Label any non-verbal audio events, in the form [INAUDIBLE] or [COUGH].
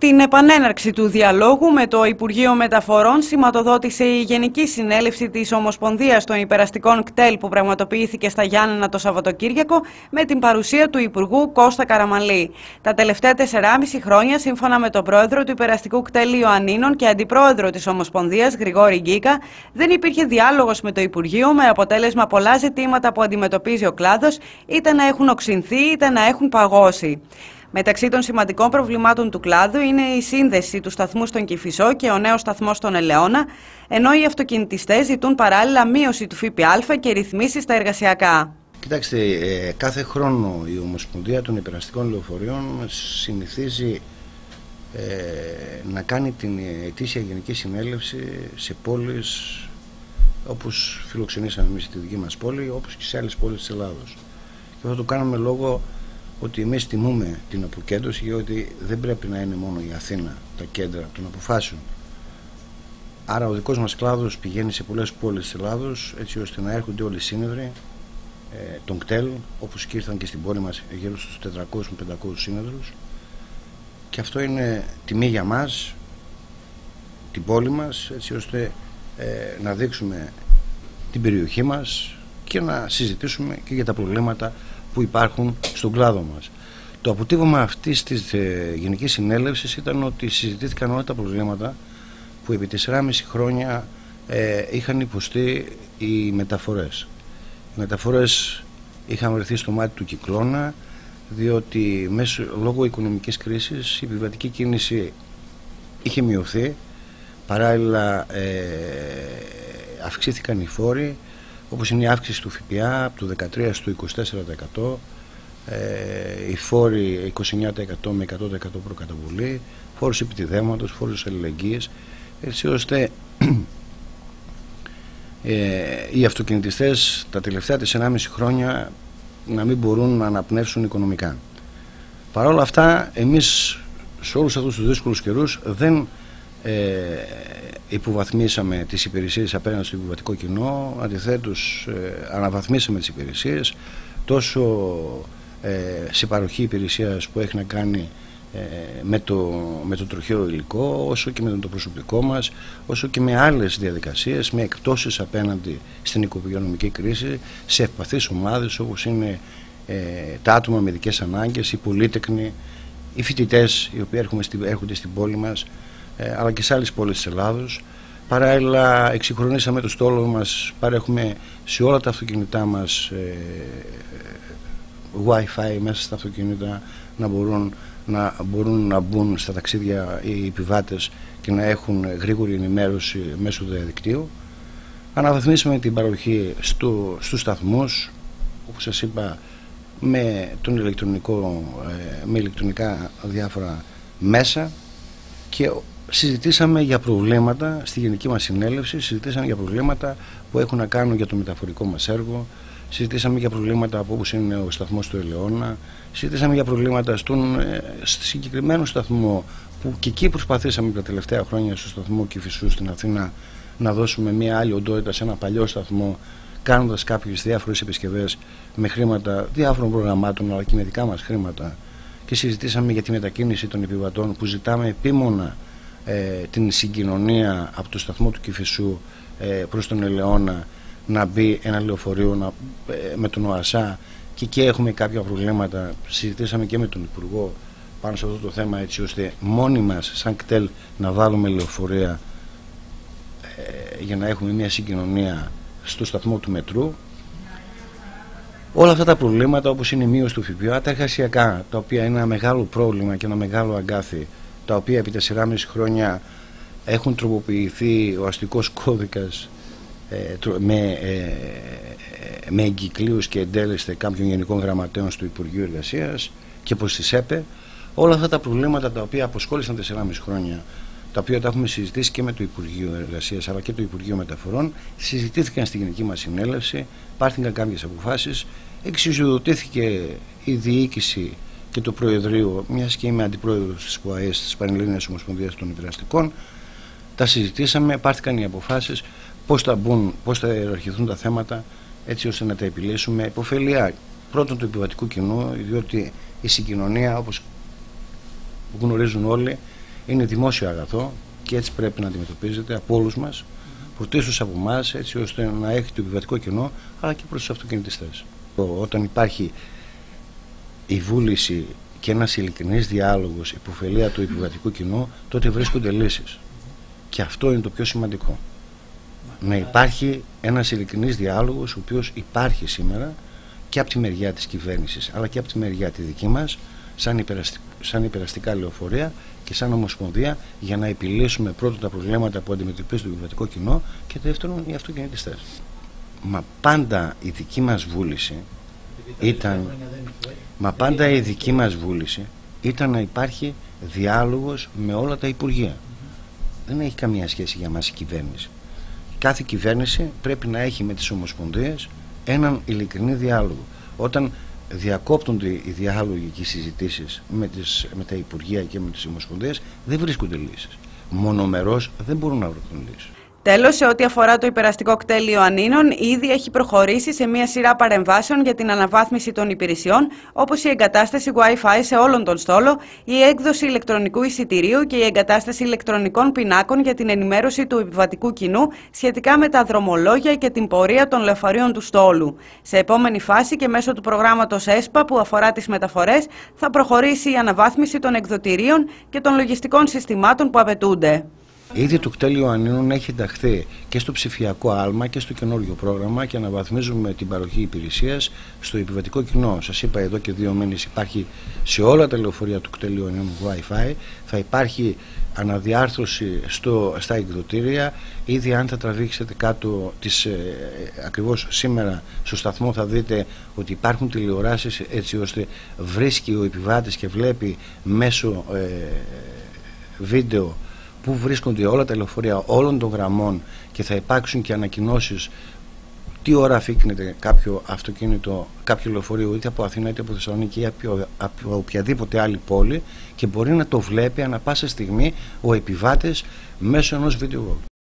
Την επανέναρξη του διαλόγου με το Υπουργείο Μεταφορών σηματοδότησε η Γενική Συνέλευση της Ομοσπονδίας των Υπεραστικών ΚΤΕΛ που πραγματοποιήθηκε στα Γιάννενα το Σαββατοκύριακο με την παρουσία του Υπουργού Κώστα Καραμαλή. Τα τελευταία 4,5 χρόνια, σύμφωνα με τον πρόεδρο του Υπεραστικού κτέλ Ιωαννίνων και αντιπρόεδρο της Ομοσπονδίας Γρηγόρη Γκίκα, δεν υπήρχε διάλογος με το Υπουργείο με αποτέλεσμα πολλά ζητήματα που αντιμετωπίζει ο κλάδος είτε να έχουν οξυνθεί είτε να έχουν παγώσει. Μεταξύ των σημαντικών προβλημάτων του κλάδου είναι η σύνδεση του σταθμού στον Κηφισό και ο νέος σταθμός στον Ελαιώνα, ενώ οι αυτοκινητιστές ζητούν παράλληλα μείωση του ΦΠΑ και ρυθμίσεις στα εργασιακά. Κοιτάξτε, ε, κάθε χρόνο η Ομοσπονδία των Υπεραστικών Λεωφορείων συνηθίζει ε, να κάνει την ετήσια γενική συνέλευση σε πόλεις όπως φιλοξενήσαμε εμείς στη δική μας πόλη, όπως και σε άλλες πόλεις της Ελλάδος. Και αυτό το κάνουμε λόγω ότι εμείς τιμούμε την αποκέντρωση γιατί δεν πρέπει να είναι μόνο η Αθήνα τα κέντρα των αποφάσεων. Άρα ο δικός μας κλάδος πηγαίνει σε πολλές πόλεις της Ελλάδος έτσι ώστε να έρχονται όλοι οι σύνεδροι ε, των κτέλ όπως και ήρθαν και στην πόλη μας γύρω στους 400 500 σύνεδρους και αυτό είναι τιμή για μας την πόλη μας έτσι ώστε ε, να δείξουμε την περιοχή μας και να συζητήσουμε και για τα προβλήματα που υπάρχουν στον κλάδο μας. Το αποτύπωμα αυτής της ε, Γενικής Συνέλευσης ήταν ότι συζητήθηκαν όλα τα προβλήματα που επί 4,5 χρόνια ε, είχαν υποστεί οι μεταφορές. Οι μεταφορές είχαν βρεθεί στο μάτι του κυκλώνα διότι μέσω, λόγω οικονομικής κρίσης η επιβατική κίνηση είχε μειωθεί παράλληλα ε, αυξήθηκαν οι φόροι όπως είναι η αύξηση του ΦΠΑ από το 13% στο 24%, ε, οι φόροι 29% με 100% προκαταβολή, φόρους επιτιδέματος, φόρους αλληλεγγύης, έτσι ώστε [CLEARS THROAT] ε, οι αυτοκινητιστές τα τελευταία 4,5 χρόνια να μην μπορούν να αναπνεύσουν οικονομικά. Παρ' όλα αυτά, εμείς σε όλους αυτούς τους δύσκολους καιρούς δεν ε, υποβαθμίσαμε τις υπηρεσίες απέναντι στο υποβατικό κοινό, αντιθέτως ε, αναβαθμίσαμε τις υπηρεσίες. Τόσο ε, σε παροχή υπηρεσίας που έχει να κάνει ε, με, το, με το τροχαίο υλικό, όσο και με το προσωπικό μας, όσο και με άλλες διαδικασίες, με εκπτώσεις απέναντι στην οικογενειακή κρίση, σε ευπαθείς ομάδες όπως είναι ε, τα άτομα με ειδικές ανάγκες, οι πολίτεκνοι, οι φοιτητές οι οποίοι έρχονται στην πόλη μας, ε, αλλά και σε άλλες πόλεις της Ελλάδος. Παράλληλα εξυγχρονίσαμε το στόλο μας, παρέχουμε σε όλα τα αυτοκίνητά μας ε, Wi-Fi μέσα στα αυτοκίνητα να μπορούν να, μπορούν να μπουν στα ταξίδια οι επιβάτες και να έχουν γρήγορη ενημέρωση μέσω του διαδικτύου. Αναβαθμίσαμε την παροχή στο, στους σταθμούς, όπως σας είπα, με, τον ηλεκτρονικό, ε, με ηλεκτρονικά διάφορα μέσα και συζητήσαμε για προβλήματα στη γενική μας συνέλευση, συζητήσαμε για προβλήματα που έχουν να κάνουν για το μεταφορικό μας έργο, συζητήσαμε για προβλήματα από όπως είναι ο σταθμός του Ελαιώνα, συζητήσαμε για προβλήματα στον ε, συγκεκριμένο σταθμό που και εκεί προσπαθήσαμε τα τελευταία χρόνια στο σταθμό Κηφισού στην Αθήνα να δώσουμε μια άλλη οντότητα σε ένα παλιό σταθμό κάνοντας κάποιες διάφορες επισκευές με χρήματα διάφορων προγραμμάτων αλλά και με δικά μας χρήματα. Και συζητήσαμε για τη μετακίνηση των επιβατών που ζητάμε επίμονα ε, την συγκοινωνία από το σταθμό του Κηφισού ε, προς τον Ελαιώνα να μπει ένα λεωφορείο να, ε, με τον ΟΑΣΑ. Και εκεί έχουμε κάποια προβλήματα. Συζητήσαμε και με τον Υπουργό πάνω σε αυτό το θέμα έτσι ώστε μόνοι μας σαν κτέλ να βάλουμε λεωφορεία ε, για να έχουμε μια συγκοινωνία στο σταθμό του μετρού. Όλα αυτά τα προβλήματα όπως είναι η μείωση του ΦΠΑ τα εργασιακά τα οποία είναι ένα μεγάλο πρόβλημα και ένα μεγάλο αγκάθι τα οποία επί 4,5 χρόνια έχουν τροποποιηθεί ο αστικός κώδικας ε, με, ε, με εγκυκλίους και εντέλεστε κάποιων γενικών γραμματέων του Υπουργείου Εργασίας και προς τη ΣΕΠΕ όλα αυτά τα προβλήματα τα οποία αποσχόλησαν 4,5 χρόνια τα οποία τα έχουμε συζητήσει και με το Υπουργείο Εργασίας αλλά και το Υπουργείο Μεταφορών συζητήθηκαν στην γενική μας συνέλευση πάρθηκαν κάποιες αποφάσεις εξισοδοτήθηκε η διοίκηση και το Προεδρείο, μιας και είμαι αντιπρόεδρος της ΠΟΑΕΣ, της Πανελλήνιας Ομοσπονδίας των Ιδραστικών, τα συζητήσαμε, πάρθηκαν οι αποφάσεις πώς θα μπουν, πώς θα ιεραρχηθούν τα θέματα έτσι ώστε να τα επιλύσουμε. Υποφελία πρώτον του επιβατικού κοινού, διότι η συγκοινωνία, όπως γνωρίζουν όλοι, είναι δημόσιο αγαθό και έτσι πρέπει να αντιμετωπίζεται από όλους μας, πρωτίστως από εμάς, έτσι ώστε να έχει το επιβατικό κοινό αλλά και προς τους αυτοκινητιστές. Όταν υπάρχει η βούληση και ένας ειλικρινής διάλογος υποφελία του επιβατικού κοινού, τότε βρίσκονται λύσεις. Και αυτό είναι το πιο σημαντικό. Να υπάρχει ένας ειλικρινής διάλογος, ο οποίος υπάρχει σήμερα και από τη μεριά της κυβέρνησης, αλλά και από τη μεριά τη δική μας, σαν, σαν υπεραστικά λεωφορεία και σαν ομοσπονδία, για να επιλύσουμε πρώτον τα προβλήματα που αντιμετωπίζει το επιβατικό κοινό και δεύτερον οι αυτοκινητιστέ. Μα πάντα η δική μας βούληση ήταν Μα πάντα η δική μας βούληση ήταν να υπάρχει διάλογος με όλα τα Υπουργεία. Δεν έχει καμία σχέση για μας η κυβέρνηση. Κάθε κυβέρνηση πρέπει να έχει με τις Ομοσπονδίες έναν ειλικρινή διάλογο. Όταν διακόπτονται οι διάλογοι και οι συζητήσεις με, τις, με τα Υπουργεία και με τις Ομοσπονδίες δεν βρίσκονται λύσεις. Μονομερός δεν μπορούν να βρουν λύσεις. Τέλος, σε ό,τι αφορά το υπεραστικό κτέλιο Ανίνων, ήδη έχει προχωρήσει σε μια σειρά παρεμβάσεων για την αναβάθμιση των υπηρεσιών, όπως η εγκατάσταση Wi-Fi σε όλον τον στόλο, η έκδοση ηλεκτρονικού εισιτηρίου και η εγκατάσταση ηλεκτρονικών πινάκων για την ενημέρωση του επιβατικού κοινού σχετικά με τα δρομολόγια και την πορεία των λεωφορείων του στόλου. Σε επόμενη φάση και μέσω του προγράμματος ΕΣΠΑ που αφορά τις μεταφορές, θα προχωρήσει η αναβάθμιση των εκδοτηρίων και των λογιστικών συστημάτων που απαιτούνται. Ήδη το κτέλιο Ανίνων έχει ενταχθεί και στο ψηφιακό άλμα και στο καινούριο πρόγραμμα και αναβαθμίζουμε την παροχή υπηρεσίας στο επιβατικό κοινό. Σας είπα εδώ και δύο μήνες υπάρχει σε όλα τα λεωφορεία του κτέλιου Ανίνων Wi-Fi. Θα υπάρχει αναδιάρθρωση στο, στα εκδοτήρια. Ήδη αν θα τραβήξετε κάτω τις, ε, ακριβώς σήμερα στο σταθμό θα δείτε ότι υπάρχουν τηλεοράσεις έτσι ώστε βρίσκει ο επιβάτης και βλέπει μέσω ε, βίντεο που βρίσκονται όλα τα λεωφορεία όλων των γραμμών και θα υπάρξουν και ανακοινώσεις τι ώρα αφήκνεται κάποιο αυτοκίνητο, κάποιο λεωφορείο είτε από Αθήνα είτε από Θεσσαλονίκη ή από οποιαδήποτε άλλη πόλη και μπορεί να το βλέπει ανα πάσα στιγμή ο επιβάτης μέσω ενός βίντεο